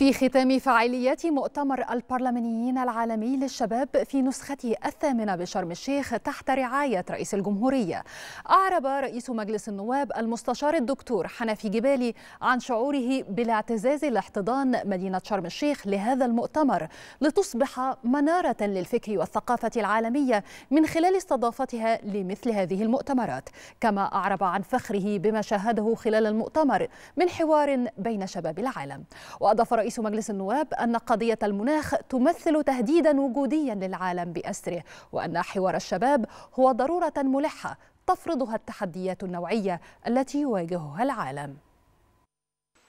في ختام فعاليات مؤتمر البرلمانيين العالمي للشباب في نسخته الثامنة بشرم الشيخ تحت رعاية رئيس الجمهورية. أعرب رئيس مجلس النواب المستشار الدكتور حنفي جبالي عن شعوره بالاعتزاز لاحتضان مدينة شرم الشيخ لهذا المؤتمر لتصبح منارة للفكر والثقافة العالمية من خلال استضافتها لمثل هذه المؤتمرات. كما أعرب عن فخره بما شاهده خلال المؤتمر من حوار بين شباب العالم. وأضاف رئيس مجلس النواب أن قضية المناخ تمثل تهديدا وجوديا للعالم بأسره وأن حوار الشباب هو ضرورة ملحة تفرضها التحديات النوعية التي يواجهها العالم.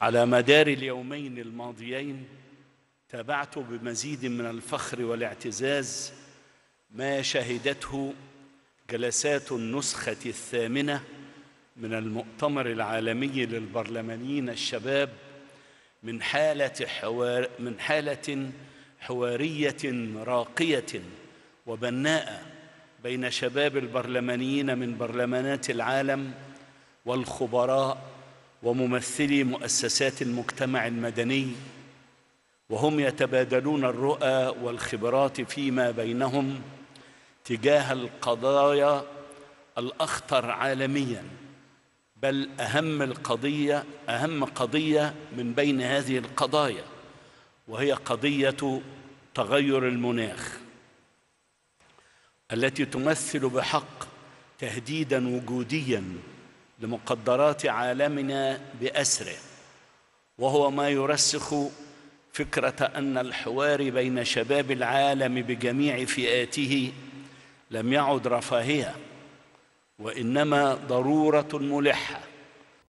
على مدار اليومين الماضيين تابعت بمزيد من الفخر والاعتزاز ما شهدته جلسات النسخة الثامنة من المؤتمر العالمي للبرلمانيين الشباب من حالة حوار من حالة حوارية راقية وبناءة بين شباب البرلمانيين من برلمانات العالم والخبراء وممثلي مؤسسات المجتمع المدني وهم يتبادلون الرؤى والخبرات فيما بينهم تجاه القضايا الأخطر عالمياً. بل أهم القضية أهم قضية من بين هذه القضايا وهي قضية تغير المناخ التي تمثل بحق تهديدا وجوديا لمقدرات عالمنا بأسره وهو ما يرسخ فكرة أن الحوار بين شباب العالم بجميع فئاته لم يعد رفاهية. وإنما ضرورة ملحة.